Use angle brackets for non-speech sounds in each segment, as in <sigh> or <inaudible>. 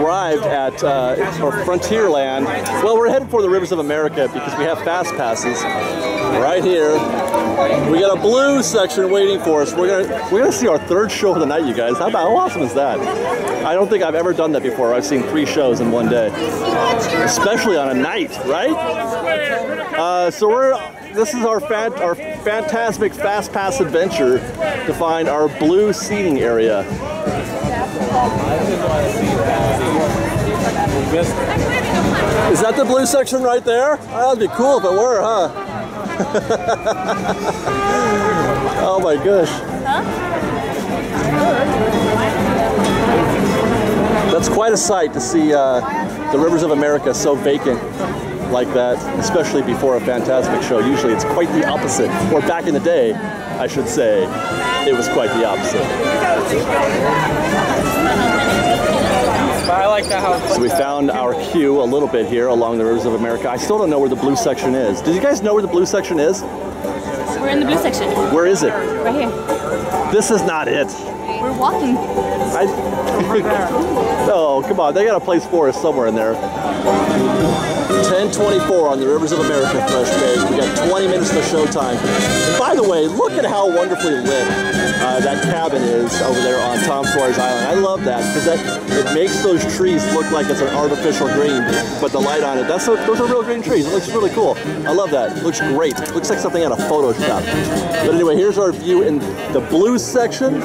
arrived at uh, or Frontierland. Well, we're headed for the Rivers of America because we have fast passes right here. We got a blue section waiting for us. We're gonna we're gonna see our third show of the night, you guys. How about how awesome is that? I don't think I've ever done that before. I've seen three shows in one day, especially on a night, right? Uh, so we're this is our our fantastic fast pass adventure to find our blue seating area. Is that the blue section right there? Oh, that'd be cool if it were, huh? <laughs> oh my gosh. That's quite a sight to see uh, the rivers of America so vacant like that, especially before a Fantasmic show. Usually it's quite the opposite. Or back in the day, I should say, it was quite the opposite. But I like that how. So we found our queue a little bit here along the rivers of America. I still don't know where the blue section is. Do you guys know where the blue section is? We're in the blue section. Where is it? Right here. This is not it. We're walking. I, <laughs> oh, come on. They got a place for us somewhere in there. 1024 on the Rivers of America Fresh Baked. We got 20 minutes to showtime. And by the way, look at how wonderfully lit uh, that cabin is over there on Tom Sawyer's Island. I love that because that it makes those trees look like it's an artificial green, but the light on it, that's a, those are real green trees. It looks really cool. I love that. It looks great. It looks like something out of Photoshop. But anyway, here's our view in the blue section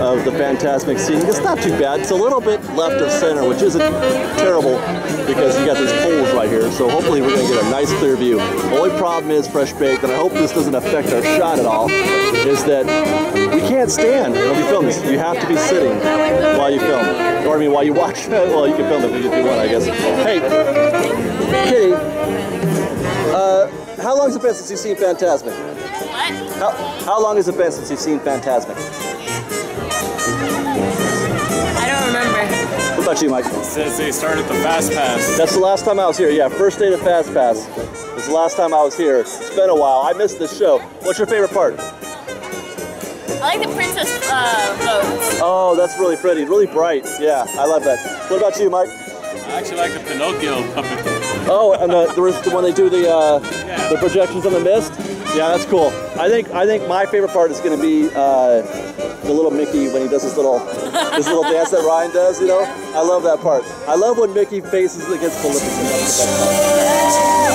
of the Fantasmic scene. It's not too bad. It's a little bit left of center, which isn't terrible because you got these poles right here. So hopefully we're going to get a nice clear view. Only problem is fresh baked, and I hope this doesn't affect our shot at all, is that we can't stand when we film this. You have to be sitting while you film. Or I mean, while you watch. <laughs> well, you can film it if you want, I guess. Hey, Kitty, uh, how long has it been since you've seen Fantasmic? What? How, how long has it been since you've seen Fantasmic? About you, Mike? Since they started the Fast Pass. That's the last time I was here. Yeah, first day of Fast Pass. It's the last time I was here. It's been a while. I missed this show. What's your favorite part? I like the princess uh, boats. Oh, that's really pretty. Really bright. Yeah, I love that. What about you, Mike? I actually like the Pinocchio puppet. Oh, and the, the when they do the uh, the projections on the mist. Yeah, that's cool. I think I think my favorite part is going to be uh, the little Mickey when he does his little his little dance that Ryan does. You know, I love that part. I love when Mickey faces against Maleficent.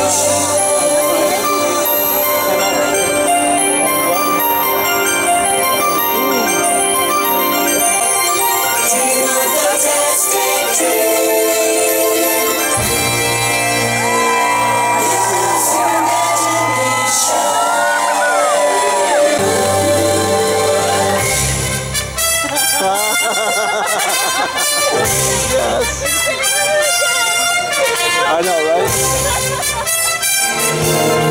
Yes. <laughs> I know, right? <laughs>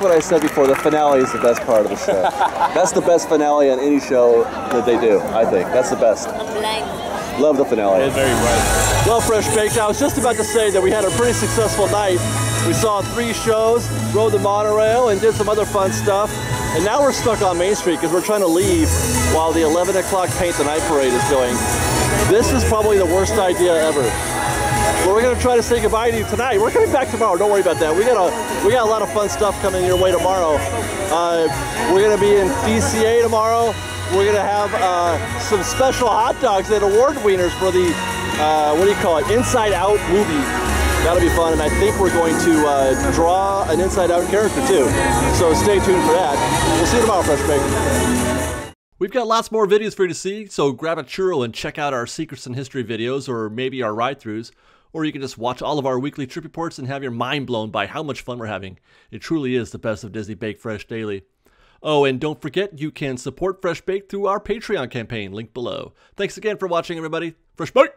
back what I said before. The finale is the best part of the show. <laughs> That's the best finale on any show that they do. I think that's the best. I'm blind. Love the finale. It's very bright. Well, Fresh Baked, I was just about to say that we had a pretty successful night. We saw three shows, rode the monorail, and did some other fun stuff. And now we're stuck on Main Street because we're trying to leave while the 11 o'clock Paint the Night Parade is going. This is probably the worst idea ever. We're gonna try to say goodbye to you tonight. We're coming back tomorrow. Don't worry about that. We got a we got a lot of fun stuff coming your way tomorrow. Uh, we're gonna be in DCA tomorrow. We're gonna have uh, some special hot dogs and award wieners for the uh, what do you call it? Inside Out movie. That'll be fun, and I think we're going to uh, draw an Inside Out character too. So stay tuned for that. We'll see you tomorrow, Fresh Baked. We've got lots more videos for you to see, so grab a churro and check out our Secrets and History videos or maybe our ride throughs. Or you can just watch all of our weekly trip reports and have your mind blown by how much fun we're having. It truly is the best of Disney Bake Fresh Daily. Oh, and don't forget, you can support Fresh Baked through our Patreon campaign, link below. Thanks again for watching, everybody. Fresh Baked!